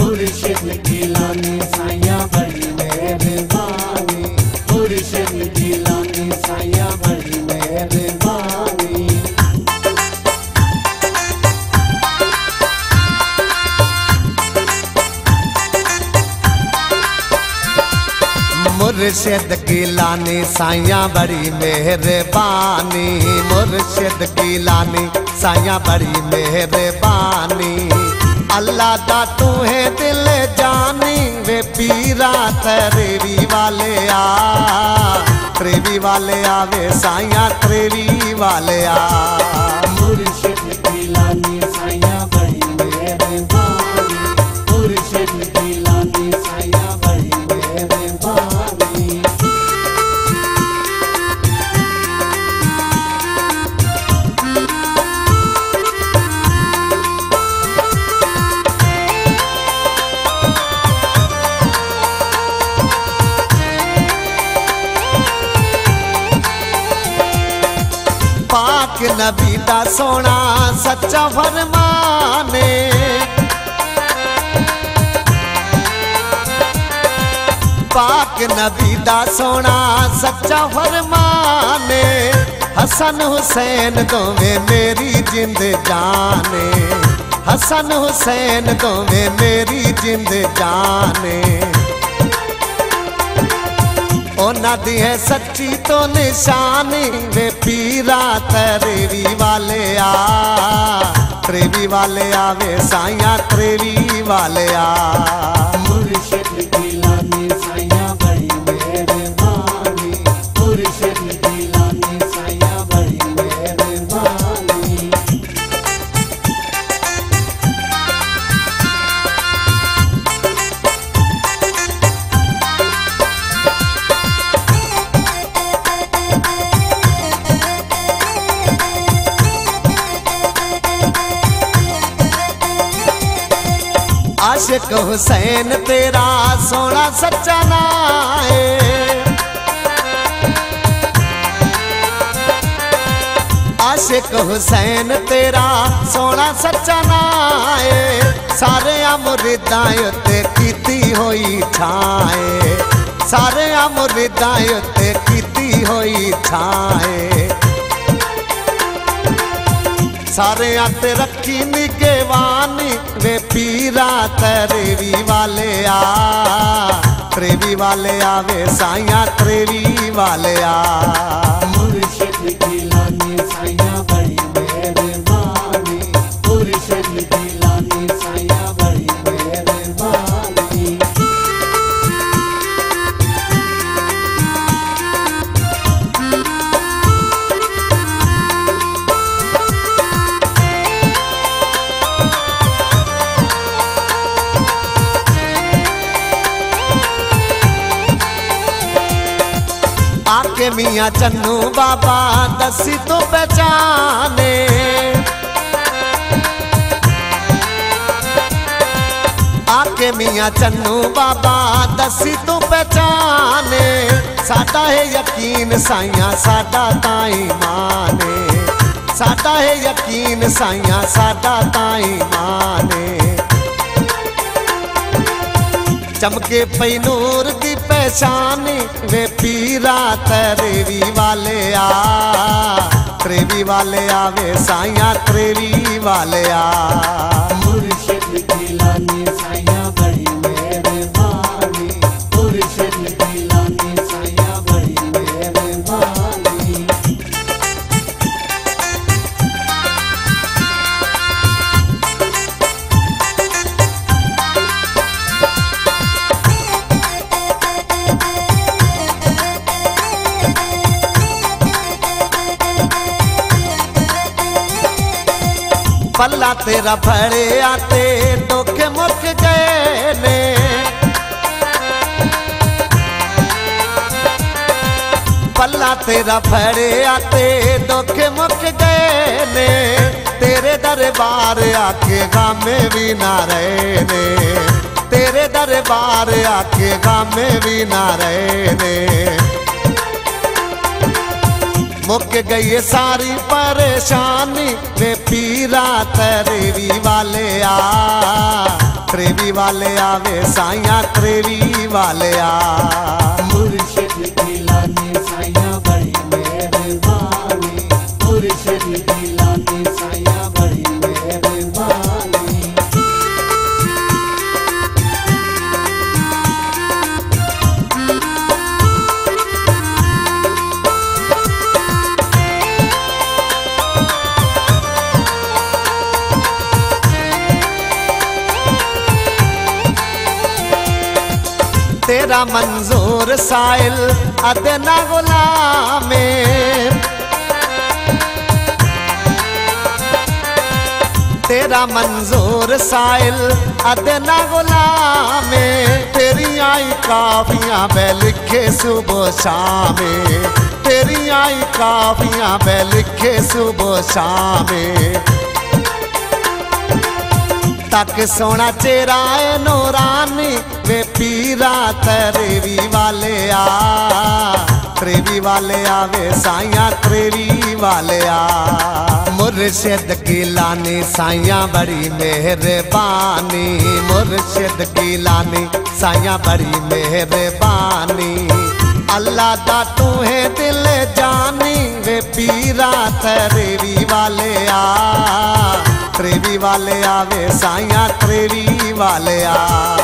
मुर्शिद गिलानी साया मुर्शिद गिलानी साया बड़ी मेहरबानी। मुर्शिद गिलानी साया बड़ी मेहरबानी। अल्लाह दा तू है दिल जानी, वे पीरा त्रेवी वाले आ। त्रेवी वाले आ, वे साया त्रेवी वाले आ। नबी दा सोना सच्चा फरमाने। पाक नबी दा सोना सच्चा फरमाने। हसन हुसैन दोवे मेरी जिंद जाने। हसन हुसैन दोवे मेरी जिंद जाने। ओना दी है सच्ची तो निशानी वे पीरा त्रेवी वाले आ। त्रेवी वाले आ वे साइया त्रेवी वाले आ। आशिक हुसैन तेरा सोना सच्चा नाए आशिक हुसैन तेरा सोना सच्चा नाए सारे मुरीदां उत्ते कीती होई छाए। सारे मुरीदां उत्ते कीती होई छाए। सारे आते रखी निगेवानी, वे पीरा त्रेवी वाले आ। त्रेवी वाले आ वे साइया त्रेवी वाले आ। मुर्शिद गिलानी आके मिया चन्नू बाबा दसी तो पहचाने। आके मिया चन्नू बाबा दसी तो पहचाने। साडा है यकीन साइया साडा ताई माने। साडा है यकीन साइया साडा ताई माने। चमके पई नूर दी निशान वे पीरा त्रेवी वाले आ। त्रेवी वाले आ वे साइया त्रेवी वाले आ। पल्ला तेरा भरे आते धोखे मुख गए ने पल्ला तेरा भरे आते धोखे मुख गए ने तेरे दरबार आके गामे भी ना रहे ने तेरे दरबार आके गामे भी ना रहे ने मुक गई सारी परेशानी। वे पीरा त्रेवी वाले आ। त्रेवी वाले आ, वे साइया त्रेवी वाले आ। तेरा मंजूर साइल अदना गुलामे। तेरा मंजूर साइल अदना गुलामे। तेरी आई काफियाँ मैं लिखे सुबह शामे। तेरी आई काफियाँ मैं लिखे सुबह शामे। तक सोना चेरा है नूरानी। वे पीरा त्रेवी वाले आ। त्रेवी वाले आ, वे साइया त्रेवी वाले आ। मुर्शिद की लानी साइया बड़ी मेहरबानी। मुर्शिद की लानी साइया बड़ी मेहरबानी। अल्लाह दा तू है दिल जानी, वे पीरा त्रेवी वाले आ। त्रेवी वाले आवे साइया त्रेवी वाले आ।